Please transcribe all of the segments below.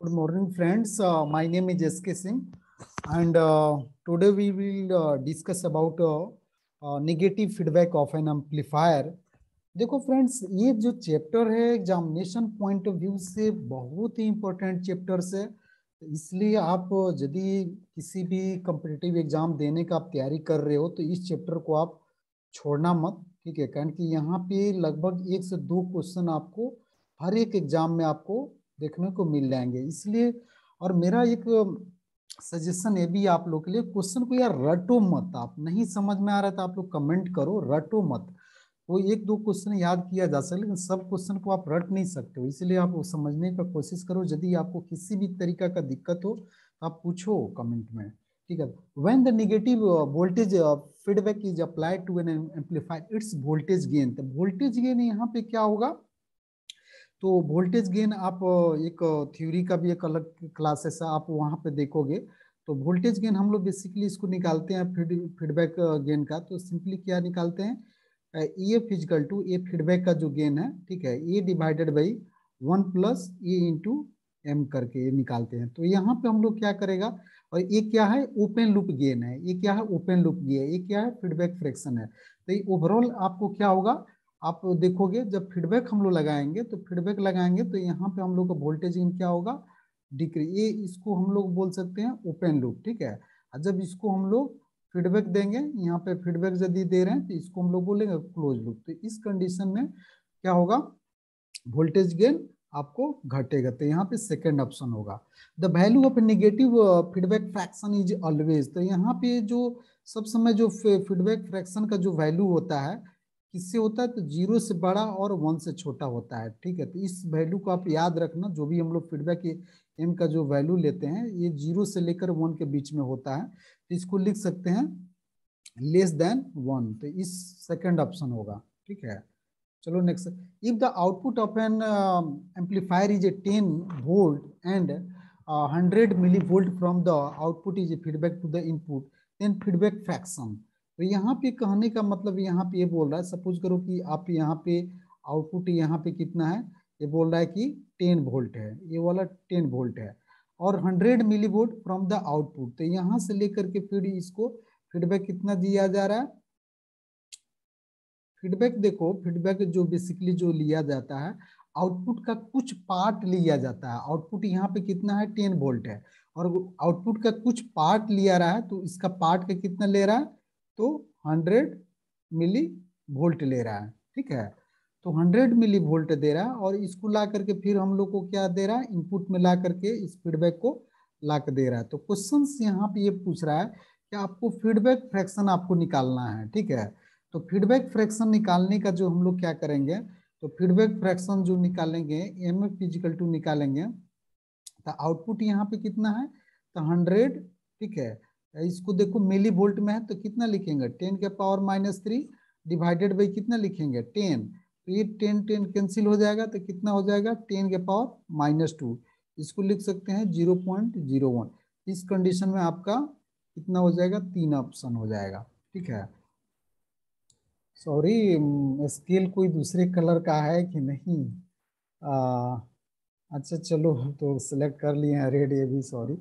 Good morning, friends. Uh, my name is S.K. Singh, and uh, today we will uh, discuss about uh, uh, negative feedback of an amplifier. देखो friends ये जो chapter है examination point of view से बहुत ही important chapters है इसलिए आप यदि किसी भी कम्पिटिटिव एग्ज़ाम देने का आप तैयारी कर रहे हो तो इस चैप्टर को आप छोड़ना मत ठीक है कारण कि यहाँ पे लगभग एक से दो क्वेश्चन आपको हर एक एग्ज़ाम में आपको देखने को मिल जाएँगे। इसलिए और मेरा एक सजेशन ये भी आप लोग के लिए क्वेश्चन को यार रटो मत आप। नहीं समझ में आ रहा था आप लोग कमेंट करो, रटो मत। वो एक दो क्वेश्चन याद किया जा सकता लेकिन सब क्वेश्चन को आप रट नहीं सकते हो। इसलिए आप समझने का कोशिश करो, यदि आपको किसी भी तरीका का दिक्कत हो तो आप पूछो कमेंट में, ठीक है? When the negative voltage feedback is applied to an amplified its voltage gain तो वोल्टेज गेन यहाँ पे क्या होगा? तो वोल्टेज गेन आप, एक थ्योरी का भी एक अलग क्लास है आप वहाँ पे देखोगे। तो वोल्टेज गेन हम लोग बेसिकली इसको निकालते हैं फीडबैक गेन का। तो सिंपली क्या निकालते हैं? A physical to A feedback का जो गेन है, ठीक है A divided by one plus A into M करके ये निकालते हैं। तो यहाँ पे हम लोग क्या करेगा? और ये क्या है? ओपन लूप गेन है। ये क्या है? ओपन लूप गेन ये क्या है? फीडबैक फ्रैक्शन है। तो ये ओवरऑल आपको क्या होगा? आप देखोगे, जब फीडबैक हम लोग लगाएँगे तो फीडबैक लगाएँगे तो यहाँ पे हम लोग का वोल्टेज इन क्या होगा? डिक्री ये इसको हम लोग बोल सकते हैं ओपन लूप ठीक है? जब इसको हम लोग फीडबैक देंगे, यहाँ पे फीडबैक यदि दे रहे हैं तो इसको हम लोग बोलेंगे क्लोज लूप तो इस कंडीशन में क्या होगा? वोल्टेज गेन आपको घटेगा। तो यहाँ पे सेकेंड ऑप्शन होगा। The value of negative feedback fraction is always तो यहाँ पे जो, सब समय जो फीडबैक फ्रैक्शन का जो वैल्यू होता है किससे होता है तो ज़ीरो से बड़ा और वन से छोटा होता है, ठीक है? तो इस वैल्यू को आप याद रखना, जो भी हम लोग फीडबैक एम का जो वैल्यू लेते हैं, ये ज़ीरो से लेकर वन के बीच में होता है तो इसको लिख सकते हैं लेस देन वन तो इस सेकेंड ऑप्शन होगा, ठीक है? चलो next if the output of an amplifier is a ten volt and hundred milli volt from the output is a feedback to the input then feedback fraction तो यहाँ पे कहने का मतलब यहाँ पे ये यह बोल रहा है, सपोज़ करो कि आप यहाँ पे आउटपुट यहाँ पे कितना है, ये बोल रहा है कि टेन वोल्ट है, ये वाला टेन वोल्ट है, और hundred milli volt from the output. तो यहाँ से लेकर के फिर इसको फीडबैक कितना दिया जा रहा है? फीडबैक देखो, फीडबैक जो बेसिकली जो लिया जाता है, आउटपुट का कुछ पार्ट लिया जाता है। आउटपुट यहाँ पे कितना है? टेन वोल्ट है। और आउटपुट का कुछ पार्ट लिया रहा है तो इसका पार्ट का कितना ले रहा है? तो 100 मिली वोल्ट ले रहा है, ठीक है? तो 100 मिली वोल्ट दे रहा है और इसको ला करके फिर हम लोग को क्या दे रहा है? इनपुट में ला करके इस फीडबैक को ला कर दे रहा है। तो क्वेश्चन यहाँ पे ये पूछ रहा है कि आपको फीडबैक फ्रैक्शन आपको निकालना है, ठीक है? तो फीडबैक फ्रैक्शन निकालने का जो हम लोग क्या करेंगे? तो फीडबैक फ्रैक्शन जो निकालेंगे एम एफ़ फ़िज़िकल टू निकालेंगे तो आउटपुट यहाँ पे कितना है? तो हंड्रेड, ठीक है? इसको देखो मिली वोल्ट में है तो कितना लिखेंगे? टेन के power minus three divided by कितना लिखेंगे? टेन। तो ये टेन टेन कैंसिल हो जाएगा तो कितना हो जाएगा? टेन के पावर माइनस टू। इसको लिख सकते हैं ज़ीरो पॉइंट ज़ीरो वन। इस कंडीशन में आपका कितना हो जाएगा? तीन ऑप्शन हो जाएगा। ठीक है? सॉरी स्केल कोई दूसरे कलर का है कि नहीं? आ, अच्छा चलो तो सिलेक्ट कर लिए हैं रेड ये भी sorry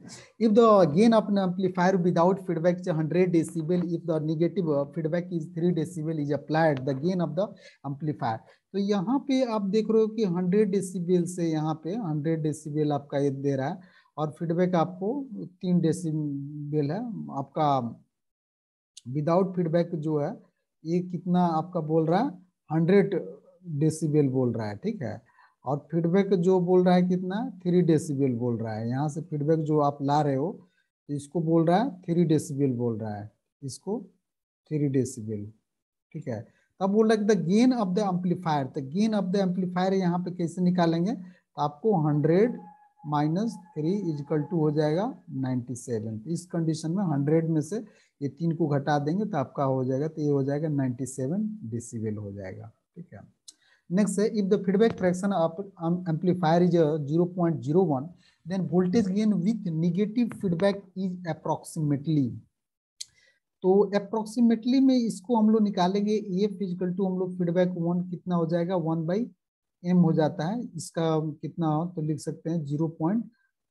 if the gain of amplifier without feedback is 100 decibel if the negative feedback is 3 decibel is applied the gain of the amplifier तो यहाँ पे आप देख रहे हो कि 100 डेसिबल से यहाँ पे 100 डेसिबल आपका ये दे रहा है, और फीडबैक आपको तीन डेसिबल है। आपका विदाउट फीडबैक जो है, ये कितना आपका बोल रहा है? हंड्रेड डेसिबल बोल रहा है, ठीक है? और फीडबैक जो बोल रहा है कितना? थ्री डेसिबल बोल रहा है। यहाँ से फीडबैक जो आप ला रहे हो तो इसको बोल रहा है थ्री डेसिबल बोल रहा है। इसको थ्री डेसिबल। ठीक है? तब बोल रहा है the gain of the amplifier तो गेन ऑफ़ द एम्पलीफायर यहाँ पे कैसे निकालेंगे? तो आपको hundred minus three equal to हो जाएगा नाइन्टी सेवन। इस कंडीशन में हंड्रेड में से ये तीन को घटा देंगे तो आपका हो जाएगा तो ये हो जाएगा नाइन्टी सेवन डेसिबल हो जाएगा। ठीक है? Next, if the feedback fraction of um, amplifier is uh, 0.01, then voltage gain with negative feedback is approximately. तो अप्रोक्सीमेटली में इसको हम लोग निकालेंगे ए फ़िज़िकल टू हम लोग फीडबैक वन कितना हो जाएगा? वन बाई एम हो जाता है। इसका कितना हो तो लिख सकते हैं ज़ीरो पॉइंट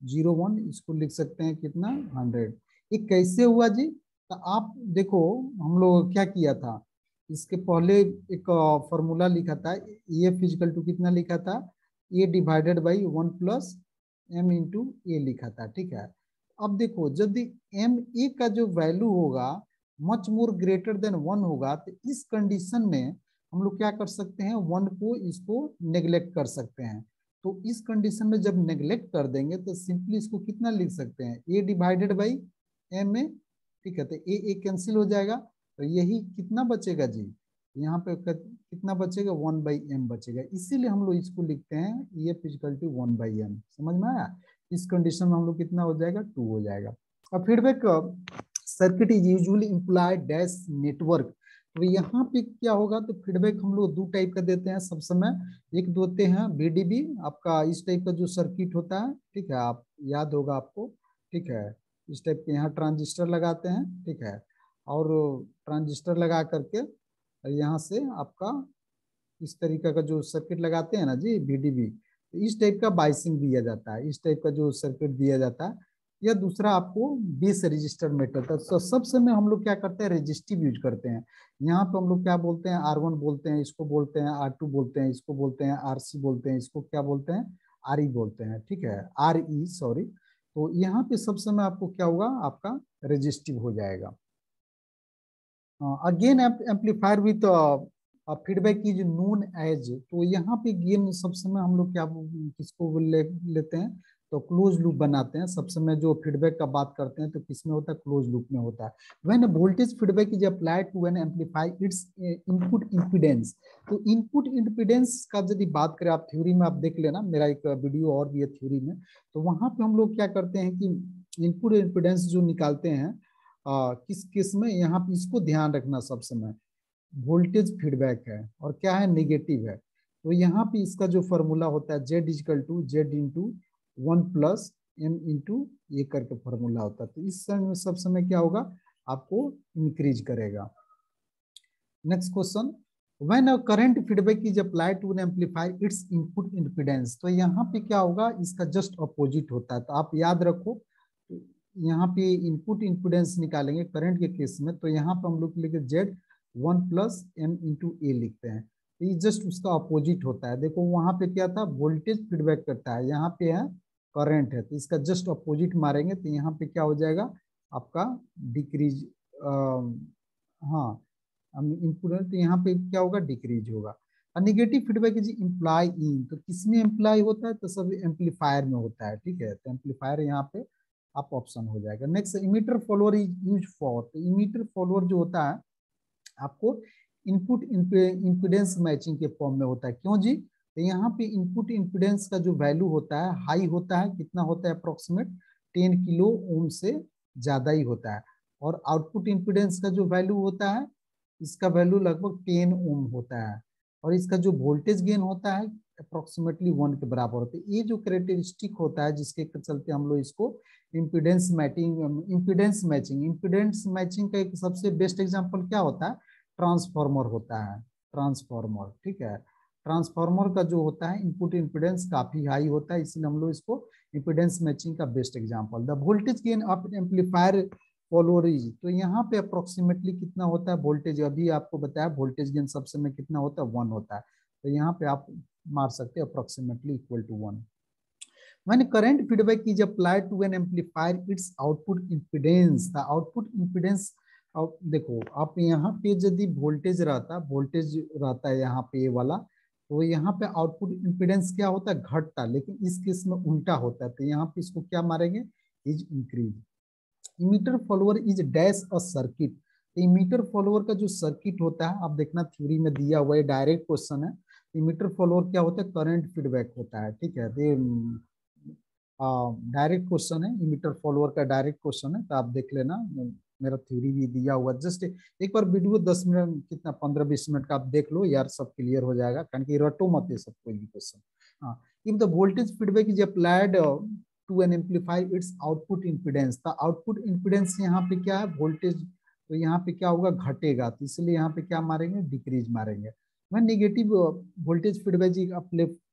ज़ीरो वन इसको लिख सकते हैं कितना? हंड्रेड ये कैसे हुआ जी? तो आप देखो हम लोग क्या किया था? इसके पहले एक फॉर्मूला लिखा था, ए फ़िज़िकल टू कितना लिखा था? A divided by one plus M into A लिखा था, ठीक है? अब देखो, यदि एम ए का जो वैल्यू होगा much more greater than one होगा तो इस कंडीशन में हम लोग क्या कर सकते हैं? वन को इसको नेग्लेक्ट कर सकते हैं। तो इस कंडीशन में जब नेग्लेक्ट कर देंगे तो सिंपली इसको कितना लिख सकते हैं? A divided by M A ठीक है? तो ए ए कैंसिल हो जाएगा। तो यही कितना बचेगा जी? यहाँ पे कितना बचेगा? वन बाई एम बचेगा। इसीलिए हम लोग इसको लिखते हैं ये physical to one by M. समझ में आया? इस कंडीशन में हम लोग कितना हो जाएगा? टू हो जाएगा। और feedback circuit is usually employed dash network तो यहाँ पे क्या होगा? तो फीडबैक हम लोग दो टाइप का देते हैं सब समय। एक देते हैं बीडीबी आपका इस टाइप का जो सर्किट होता है, ठीक है? आप याद होगा आपको, ठीक है? इस टाइप के यहाँ ट्रांजिस्टर लगाते हैं, ठीक है? और ट्रांजिस्टर लगा करके यहाँ से आपका इस तरीका का जो सर्किट लगाते हैं ना जी बीडीबी तो इस टाइप का बाइसिंग दिया जाता है। इस टाइप का जो सर्किट दिया जाता है, या दूसरा आपको बेस रजिस्टर मेटल था। तो सब समय हम लोग क्या करते हैं? रजिस्टिव यूज़ करते हैं। यहाँ पे हम लोग क्या बोलते हैं? आर वन बोलते हैं, इसको बोलते हैं आर टू बोलते हैं, इसको बोलते हैं आर सी बोलते हैं, इसको क्या बोलते हैं? आर ई बोलते हैं, ठीक है? आर ई सॉरी तो यहाँ पे सब समय आपको क्या होगा? आपका रजिस्टिव हो जाएगा। Again amplifier with feedback is known as तो यहाँ पे गेन सब समय हम लोग क्या किसको ले, लेते हैं? तो क्लोज लूप बनाते हैं। सब समय जो फीडबैक का बात करते हैं तो किसमें होता है? क्लोज लूप में होता है। When voltage feedback is applied to an amplifier its input impedance तो इनपुट इंपिडेंस का यदि बात करें आप थ्योरी में आप देख लेना मेरा एक वीडियो और भी है थ्योरी में। तो वहाँ पे हम लोग क्या करते हैं कि इनपुट इंपिडेंस जो निकालते हैं आ, किस किसमें? यहाँ पे इसको ध्यान रखना सब समय। वोल्टेज फीडबैक है और क्या है? निगेटिव है। तो यहाँ पे इसका जो फॉर्मूला होता है Z equal to Z into one plus M into ये करके फॉर्मूला होता है। तो इस समय में सब समय क्या होगा? आपको इंक्रीज करेगा। Next question when a current feedback is applied to an amplifier its input impedance तो यहाँ पे क्या होगा? इसका जस्ट अपोजिट होता है। तो आप याद रखो यहाँ पे इनपुट इंपिडेंस निकालेंगे करंट के केस में तो यहाँ पर हम लोग लिखे Z one plus M into A लिखते हैं। तो ये जस्ट उसका अपोजिट होता है। देखो, वहाँ पे क्या था? वोल्टेज फीडबैक करता है। यहाँ पे है करंट है तो इसका जस्ट अपोजिट मारेंगे तो यहाँ पे क्या हो जाएगा? आपका डिक्रीज हाँ इनपुट तो यहाँ पे क्या होगा? डिक्रीज होगा। Negative feedback is employ in तो किसमें इम्प्लाई होता है? तो सब एम्पलीफायर में होता है, ठीक है? तो एम्पलीफायर यहाँ पे आप ऑप्शन हो जाएगा। Next emitter follower is use for तो इमीटर फॉलोअर जो होता है, आपको इनपुट इम्पिडेंस मैचिंग के फॉर्म में होता है। क्यों जी? तो यहाँ पे इनपुट इम्पिडेंस का जो वैल्यू होता है हाई होता है, कितना होता है अप्रोक्सीमेट टेन किलो ओम से ज़्यादा ही होता है। और आउटपुट इम्पिडेंस का जो वैल्यू होता है, इसका वैल्यू लगभग टेन ओम होता है। और इसका जो वोल्टेज गेन होता है अप्रोक्सीमेटली वन के बराबर होते हैं। ये जो करेक्टरिस्टिक होता है, जिसके चलते हम लोग इसको impedance matching impedance matching impedance matching का एक सबसे बेस्ट एग्ज़ाम्पल क्या होता है? ट्रांसफॉर्मर होता है। ट्रांसफॉर्मर ठीक है? ट्रांसफॉर्मर का जो होता है इनपुट इम्पिडेंस काफ़ी हाई होता है, इसलिए हम लोग इसको इम्पिडेंस मैचिंग का best example the voltage gain of amplifier follower is तो यहाँ पे अप्रोक्सीमेटली कितना होता है वोल्टेज अभी आपको बताया वोल्टेज गेन सबसे में कितना होता है? वन होता है। तो यहाँ पे आप मार सकते हैं approximately equal to one when current feedback is applied to an amplifier, its output impedance, the output impedance, अब देखो, आप यहाँ पे यदि वोल्टेज रहता वोल्टेज रहता है यहाँ पे ये वाला तो यहाँ पे आउटपुट इम्पिडेंस क्या होता है? घटता, लेकिन इस केस में उल्टा होता है तो यहाँ पे इसको क्या मारेंगे? Is increase emitter follower is dash a circuit emitter follower का जो सर्किट होता है, आप देखना थ्योरी में दिया हुआ है डायरेक्ट क्वेश्चन है इमीटर फॉलोअर क्या होता है? करंट फीडबैक होता है, ठीक है? डायरेक्ट क्वेश्चन है इमीटर फॉलोअर का डायरेक्ट क्वेश्चन है तो आप देख लेना, मेरा थ्योरी भी दिया हुआ जस्ट एक बार वीडियो दस मिनट, कितना, पंद्रह बीस मिनट का आप देख लो, यार सब क्लियर हो जाएगा, कारण कि रटो मत है सब कोई भी क्वेश्चन। हाँ if the voltage feedback is applied to an amplifier its output impedance. The output impedance यहाँ पे क्या है? वोल्टेज तो यहाँ पे क्या होगा? घटेगा तो इसलिए यहाँ पे क्या मारेंगे? डिक्रीज मारेंगे। When negative voltage feedback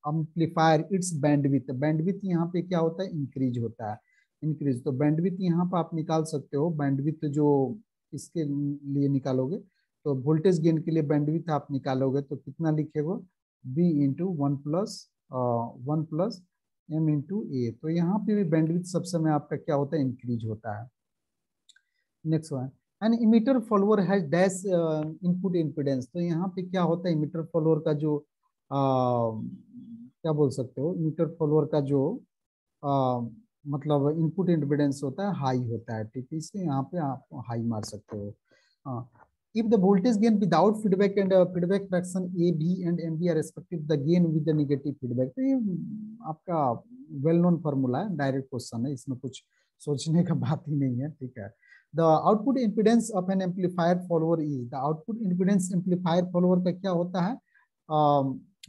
amplifier, its bandwidth. Bandwidth यहाँ पे क्या होता है? इंक्रीज होता है। इंक्रीज तो बैंडविथ यहाँ पर आप निकाल सकते हो। बैंडविथ जो इसके लिए निकालोगे तो वोल्टेज गेन के लिए बैंडविथ आप निकालोगे तो कितना लिखेगा? B into one plus one plus M into A तो यहाँ पे भी बैंडविथ सब समय आपका क्या होता है? इंक्रीज होता है। Next one an emitter follower has dash input impedance तो यहाँ पे क्या होता है? इमीटर फॉलोअर का जो uh, क्या बोल सकते हो? इमीटर फॉलोअर का जो uh, मतलब इनपुट इम्पिडेंस होता है हाई होता है ठीक है? इसलिए यहाँ पे आप हाई मार सकते हो। If the voltage gain without feedback uh, feedback fraction a b and m b are respective the gain with the negative feedback. तो ये आपका वेल नोन फार्मूला है डायरेक्ट क्वेश्चन है इसमें कुछ सोचने का बात ही नहीं है ठीक है? The output impedance of an amplifier follower is the output impedance amplifier follower का क्या होता है?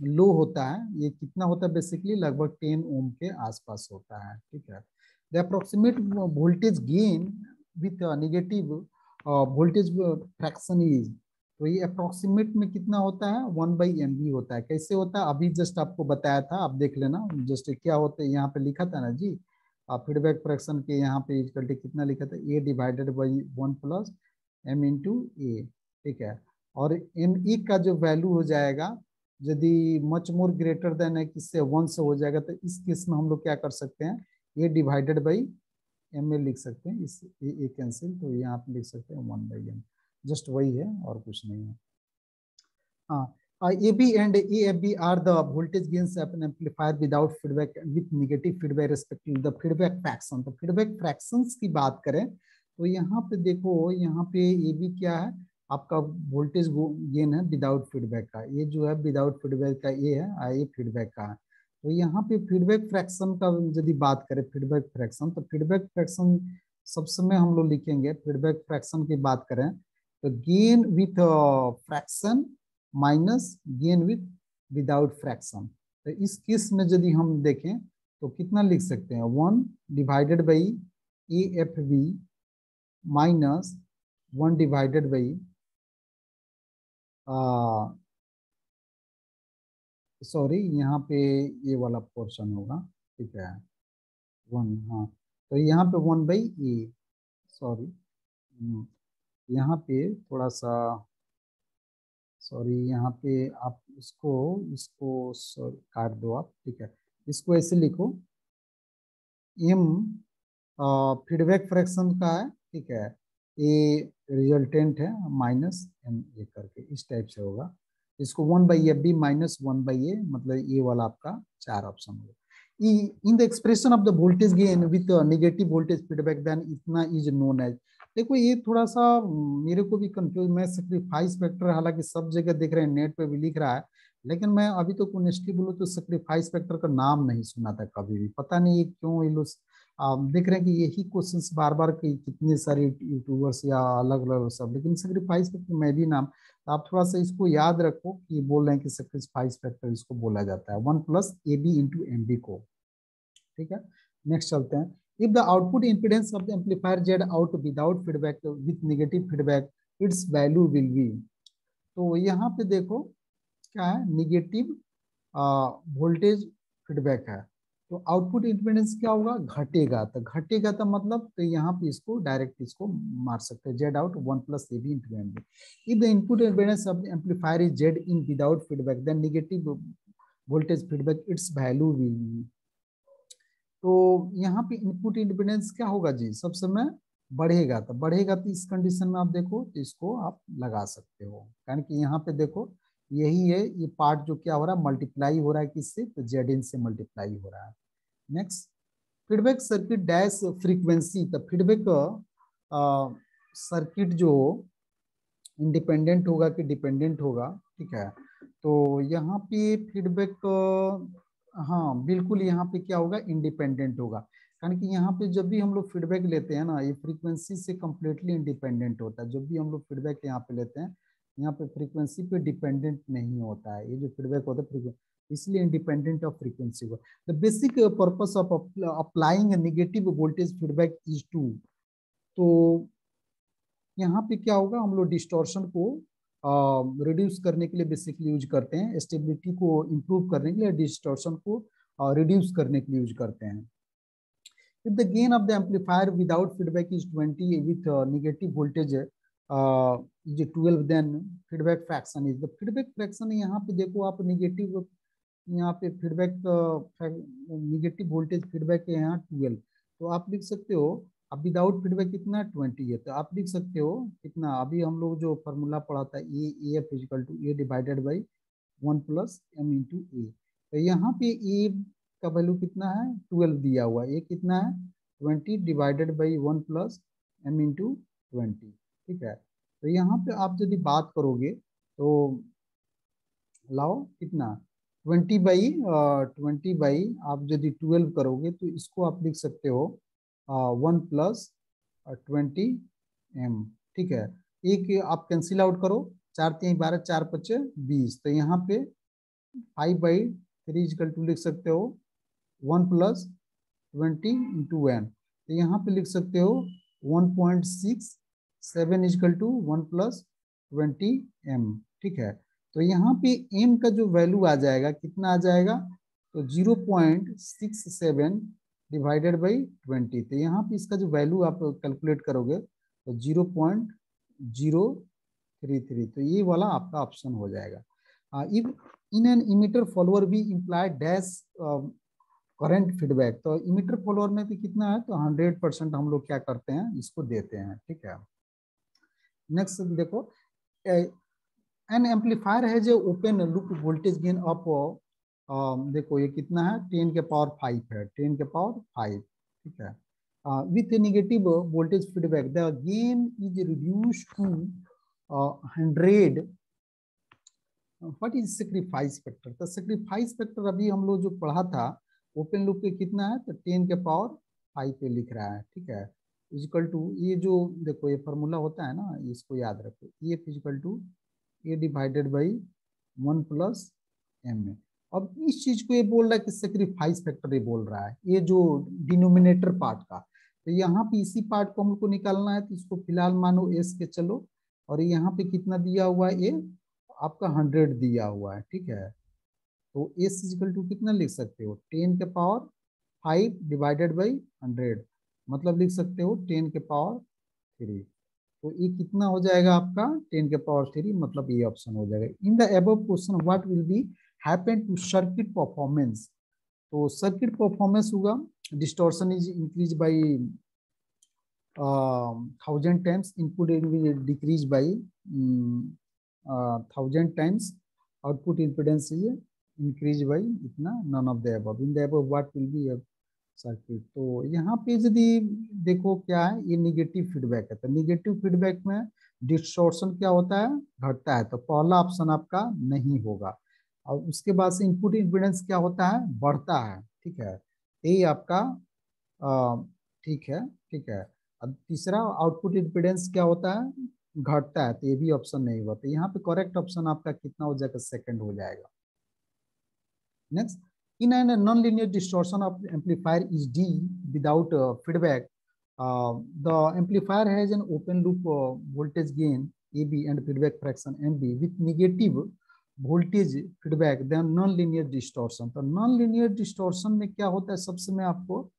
लो uh, होता है। ये कितना होता है बेसिकली लगभग टेन ओम के आसपास होता है। ठीक है। The approximate voltage gain with negative voltage fraction is तो ये अप्रोक्सीमेट में कितना होता है? वन बाई एम बी होता है। कैसे होता है? अभी जस्ट आपको बताया था। आप देख लेना। जस्ट क्या होता है? यहाँ पे लिखा था ना जी। फीडबैक फ्रैक्शन के यहाँ पे इजकल कितना लिखा था? A divided by one plus M into A ठीक है? और एम ई e का जो वैल्यू हो जाएगा, यदि मच मोर ग्रेटर देन है, किससे? वन से हो जाएगा तो इस केस में हम लोग क्या कर सकते हैं? A divided by M A लिख सकते हैं। इस ए ए कैंसिल तो यहाँ पे लिख सकते हैं वन बाई एम जस्ट वही है, और कुछ नहीं है। हाँ B and A F B are the voltage gains an amplifier without feedback with negative feedback respective the feedback fraction तो फीडबैक फ्रैक्शंस की बात करें तो यहाँ पे देखो, यहाँ पे बी क्या है? आपका वोल्टेज गेन है विदाउट फीडबैक का। ये जो है विदाउट फीडबैक का ये है ये फीडबैक का है। तो यहाँ पे फीडबैक फ्रैक्शन का यदि बात करें फीडबैक फ्रैक्शन तो फीडबैक फ्रैक्शन सब समय हम लोग लिखेंगे फीडबैक फ्रैक्शन की बात करें तो gain with fraction minus gain with without fraction. तो इस केस में यदि हम देखें तो कितना लिख सकते हैं? One divided by A F B minus one divided by sorry, यहाँ पे ये वाला पोर्शन होगा, ठीक है? वन हाँ। तो यहाँ पे वन बाई ए, सॉरी यहाँ पे थोड़ा सा सॉरी, यहाँ पे आप इसको इसको सॉरी, काट दो आप, ठीक है। इसको ऐसे लिखो। एम फीडबैक फ्रैक्शन का है, ठीक है। ए रिजल्टेंट है, माइनस एम ए करके, इस टाइप से होगा। इसको one by F B minus one by A मतलब ये वाला आपका चार ऑप्शन होगा। In the expression of the voltage gain with negative voltage feedback then इतना इज़ नोन एज देखो, ये थोड़ा सा मेरे को भी कंफ्यूज मैं सेक्रीफाइस फैक्टर हालाँकि सब जगह देख रहे हैं नेट पे भी लिख रहा है, लेकिन मैं अभी तो ऑनेस्टली बोलूँ तो सेक्रीफाइस फैक्टर का नाम नहीं सुना था कभी भी। पता नहीं ये क्यों ये लोग देख रहे हैं कि यही क्वेश्चंस बार बार कितने सारे यूट्यूबर्स या अलग अलग सब, लेकिन सेक्रीफाइस फैक्टर मैं भी नाम तो आप थोड़ा सा इसको याद रखो कि बोल रहे हैं कि सेक्रीफाइस फैक्टर इसको बोला जाता है। One plus A B into M B को, ठीक है? नेक्स्ट चलते हैं। If the output impedance of the amplifier Z out without feedback with negative feedback its value will be तो यहाँ पे देखो, क्या है? निगेटिव वोल्टेज फीडबैक है। तो आउटपुट इम्पिडेंस क्या होगा? घटेगा। तो घटेगा तो मतलब तो यहाँ पे इसको डायरेक्ट इसको मार सकते हैं। Z out one plus A B if the input impedance of amplifier is Z in without feedback then negative voltage feedback its value will तो यहाँ पे इनपुट इंडिपेंडेंस क्या होगा जी? सब समय बढ़ेगा तो बढ़ेगा तो इस कंडीशन में आप देखो तो इसको आप लगा सकते हो। कारण कि यहाँ पे देखो, यही है, ये पार्ट जो क्या हो रहा है मल्टीप्लाई हो रहा है किससे? तो जेड इन से मल्टीप्लाई हो रहा है। Next feedback circuit dash frequency तो फीडबैक सर्किट जो इंडिपेंडेंट होगा कि डिपेंडेंट होगा, ठीक है? तो यहाँ पे फीडबैक हाँ बिल्कुल यहाँ पे क्या होगा? इंडिपेंडेंट होगा। कारण कि यहाँ पे जब भी हम लोग फीडबैक लेते हैं ना, ये फ्रीक्वेंसी से कम्प्लीटली इंडिपेंडेंट होता है। जब भी हम लोग फीडबैक यहाँ पे लेते हैं, यहाँ पे फ्रीक्वेंसी पे डिपेंडेंट नहीं होता है। ये जो फीडबैक होता है इसलिए इंडिपेंडेंट ऑफ़ फ्रीक्वेंसी को the basic purpose of applying negative voltage feedback is to तो यहाँ पे क्या होगा? हम लोग डिस्टोर्शन को रिड्यूस करने के लिए बेसिकली यूज़ करते हैं स्टेबिलिटी को इम्प्रूव करने के लिए डिस्टोर्शन को रिड्यूस uh, करने के लिए यूज़ करते हैं। If the gain of the amplifier without feedback is twenty with negative voltage is twelve then feedback fraction is the feedback fraction यहाँ पे देखो आप निगेटिव यहाँ पे फीडबैक निगेटिव वोल्टेज फीडबैक है यहाँ ट्वेल्व तो आप लिख सकते हो अब विदाउट फीडबैक कितना 20 है। तो आप लिख सकते हो कितना? अभी हम लोग जो फॉर्मूला पढ़ा था A A physical to A divided by one plus M into A तो यहाँ पे ए का वैल्यू कितना है? ट्वेल्व दिया हुआ ये कितना है? Twenty divided by one plus M into twenty ठीक है? तो यहाँ पे आप यदि बात करोगे तो लाओ कितना? ट्वेंटी बाई ट्वेंटी बाई आप यदि ट्वेल्व करोगे तो इसको आप लिख सकते हो वन प्लस ट्वेंटी एम ठीक है? एक आप कैंसिल आउट करो, चार तीन बारह, चार पच्चे बीस। तो यहाँ पे five by three equal to लिख सकते हो one plus twenty into N तो यहाँ पे लिख सकते हो one point six seven equal to one plus twenty M ठीक है? तो यहाँ पे एम का जो वैल्यू आ जाएगा, कितना आ जाएगा? तो zero point six seven divided by twenty. तो यहाँ पे इसका जो वैल्यू आप कैलकुलेट करोगे तो zero point zero three three. तो ये वाला आपका ऑप्शन हो जाएगा। If in an emitter follower भी इम्प्लाय डैश करंट फीडबैक तो इमीटर फॉलोअर में भी कितना है तो हंड्रेड परसेंट हम लोग क्या करते हैं, इसको देते हैं, ठीक है? नेक्स्ट देखो एन एम्पलीफायर है जो open loop voltage gain up देखो ये कितना है? टेन के पावर फाइव है। टेन के पावर फाइव, ठीक है? With negative voltage feedback the gain is reduce to hundred what is sacrifice factor तो सेक्रीफाइस फैक्टर अभी हम लोग जो पढ़ा था ओपन लूप पे कितना है? तो टेन के पावर फाइव पे लिख रहा है, ठीक है? फ़िज़िकल टू ये जो देखो ये फॉर्मूला होता है ना, इसको याद रखो। ये physical to A divided by one plus M A अब इस चीज़ को ये बोल रहा है कि सेक्रीफाइस फैक्टर ये बोल रहा है। ये जो डिनोमिनेटर पार्ट का तो यहाँ पे इसी पार्ट को हमको निकालना है तो इसको फ़िलहाल मानो एस के चलो, और यहाँ पे कितना दिया हुआ है? ये आपका हंड्रेड दिया हुआ है, ठीक है? तो एस इजिकल टू कितना लिख सकते हो? टेन के power five divided by hundred मतलब लिख सकते हो टेन के पावर थ्री तो ये कितना हो जाएगा आपका? टेन के पावर थ्री मतलब ये ऑप्शन हो जाएगा। In the above question what will be happen to circuit performance तो सर्किट परफॉर्मेंस होगा distortion is increase by thousand times input decrease by thousand times output impedance is increase by इतना none of the above in the above what will be circuit तो यहाँ पे यदि देखो क्या है, ये निगेटिव फीडबैक है। तो निगेटिव फीडबैक में डिस्टोर्शन क्या होता है? घटता है। तो पहला ऑप्शन आपका नहीं होगा। और उसके बाद से इनपुट इम्पिडेंस क्या होता है? बढ़ता है, ठीक है? यही आपका ठीक है ठीक है। अब तीसरा आउटपुट इम्पिडेंस क्या होता है? घटता है तो ये भी ऑप्शन नहीं हुआ। तो यहाँ पे करेक्ट ऑप्शन आपका कितना हो जाएगा? सेकंड हो जाएगा। Next in an non linear distortion of amplifier is D without feedback the amplifier has an open loop voltage gain A B and feedback fraction M B with negative voltage feedback, then non-linear distortion. तो non-linear distortion में क्या होता है? सबसे मैं आपको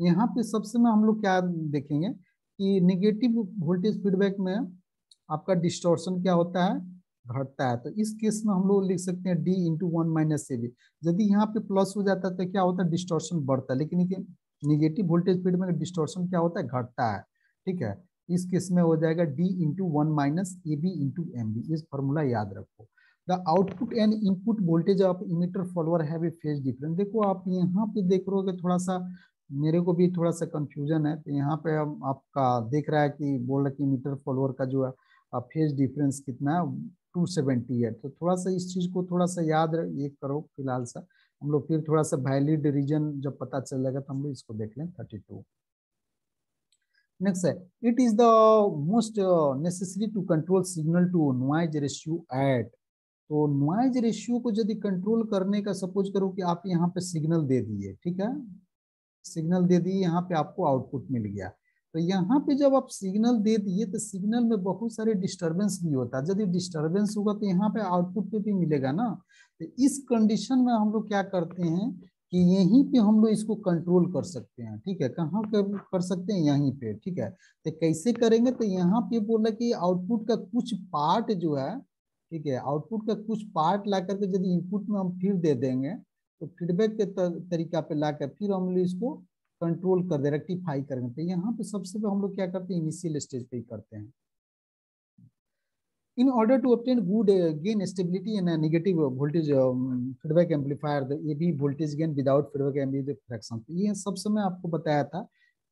यहाँ पे सबसे में हम लोग क्या देखेंगे कि निगेटिव वोल्टेज फीडबैक में आपका डिस्टोर्शन क्या होता है? घटता है। तो इस केस में हम लोग लिख सकते हैं D into one minus A B यदि यहाँ पे प्लस हो जाता है तो क्या होता है? डिस्टोर्शन बढ़ता है। लेकिन निगेटिव वोल्टेज फ़ील्ड में डिस्टोर्शन क्या होता है? घटता है। ठीक है? इस केस में हो जाएगा D into one minus A B into M B इस फॉर्मूला याद रखो। The output and input voltage of emitter follower have a phase difference देखो, आप यहाँ पे देख रहे हो थोड़ा सा मेरे को भी थोड़ा सा कंफ्यूजन है। तो यहाँ पे आपका देख रहा है कि बोल रहा है कि मीटर फॉलोअर का जो है फ़ेज़ डिफरेंस कितना है? टू सेवेंटी है। तो थोड़ा सा इस चीज़ को थोड़ा सा याद ये करो फ़िलहाल सा। हम लोग फिर थोड़ा सा वैलिड रीजन जब पता चल जाएगा तो हम लोग इसको देख लें। थर्टी टू नेक्स्ट है it is the most necessary to control signal to noise ratio at तो नॉइज़ रेशियो को यदि कंट्रोल करने का सपोज़ करो कि आप यहाँ पे सिग्नल दे दिए, ठीक है? सिग्नल दे दिए यहाँ पे आपको आउटपुट मिल गया। तो यहाँ पे जब आप सिग्नल दे दिए तो सिग्नल में बहुत सारे डिस्टरबेंस भी होता है। यदि डिस्टरबेंस होगा तो यहाँ पे आउटपुट पे भी मिलेगा ना? तो इस कंडीशन में हम लोग क्या करते हैं? कि यहीं पे हम लोग इसको कंट्रोल कर सकते हैं, ठीक है? कहाँ कर सकते हैं? यहीं पे, ठीक है? तो कैसे करेंगे? तो यहाँ पे बोला कि आउटपुट का कुछ पार्ट जो है, ठीक है? आउटपुट का कुछ पार्ट ला करके यदि इनपुट में हम फिर दे देंगे तो फीडबैक के तरीका पे ला कर फिर हम लोग इसको कंट्रोल कर दे रेक्टिफाई करेंगे। तो यहाँ पे सबसे पहले हम लोग क्या करते हैं? इनिशियल स्टेज पे ही करते हैं। In order to obtain good uh, gain stability in a negative voltage um, feedback amplifier the ab voltage gain without feedback amplifier fraction ये सब समय आपको बताया था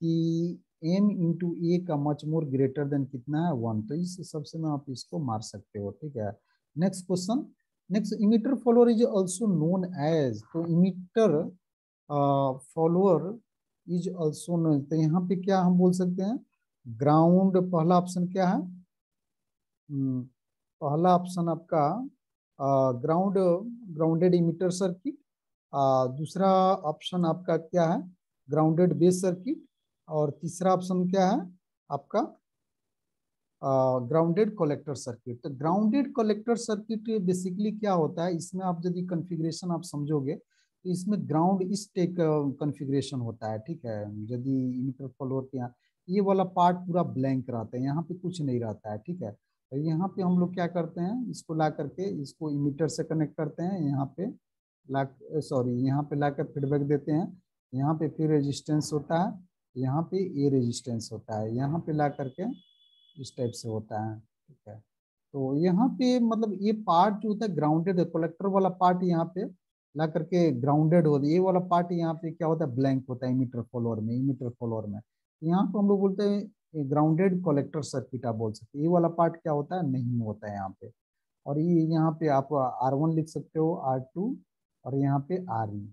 कि m into a का मच मोर ग्रेटर देन कितना है? वन तो इस सब समय आप इसको मार सकते हो ठीक है? Next question next emitter follower is also known as तो emitter follower is also known तो यहाँ पे क्या हम बोल सकते हैं? ग्राउंड पहला ऑप्शन क्या है? पहला ऑप्शन आपका ग्राउंड ग्राउंडेड इमीटर सर्किट दूसरा ऑप्शन आपका क्या है? ग्राउंडेड बेस सर्किट और तीसरा ऑप्शन क्या है? आपका ग्राउंडेड कलेक्टर सर्किट तो ग्राउंडेड कलेक्टर सर्किट बेसिकली क्या होता है? इसमें आप यदि कॉन्फ़िगरेशन आप समझोगे तो इसमें ग्राउंड इस टेक कॉन्फ़िगरेशन होता है, ठीक है? यदि इमीटर फॉलोअर के यहाँ, ये वाला पार्ट पूरा ब्लैंक रहता है, यहाँ पे कुछ नहीं रहता है, ठीक है? तो यहाँ पे हम लोग क्या करते हैं इसको ला करके इसको इमीटर से कनेक्ट करते हैं यहाँ पे ला सॉरी यहाँ पे ला कर फीडबैक देते हैं यहाँ पे फिर रेजिस्टेंस होता है यहाँ पे ए रेजिस्टेंस होता है यहाँ पे ला करके इस टाइप से होता है ठीक है तो यहाँ पे मतलब ये पार्ट जो होता है ग्राउंडेड कलेक्टर वाला पार्ट यहाँ पे ला करके ग्राउंडेड होता है ये वाला पार्ट यहाँ पे क्या होता है ब्लैंक होता है इमीटर फॉलोअर में इमीटर फॉलोअर में यहाँ पे हम लोग बोलते हैं ग्राउंडेड कलेक्टर सर्किट आप बोल सकते हैं। ये वाला पार्ट क्या होता है? नहीं होता है यहाँ पे। और ये यहाँ पे आप आर वन लिख सकते हो आर टू और यहाँ पे आर ई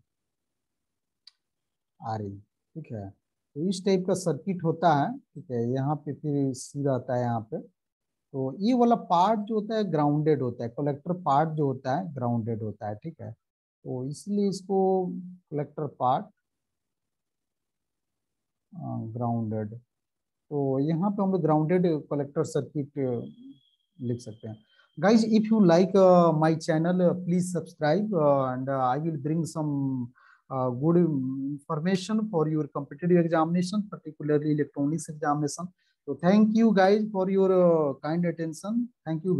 आर ई ठीक है? तो इस टाइप का सर्किट होता है, ठीक है? यहाँ पे फिर सी रहता है यहाँ पे। तो ये वाला पार्ट जो होता है ग्राउंडेड होता है। कलेक्टर पार्ट जो होता है ग्राउंडेड होता है, ठीक है? तो इसलिए इसको कलेक्टर पार्ट ग्राउंडेड तो यहाँ पे हम लोग ग्राउंडेड कलेक्टर सर्किट लिख सकते हैं। Guys if you like my channel please subscribe and I will bring some good information for your competitive examination particularly electronics examination तो thank you guys for your kind attention thank you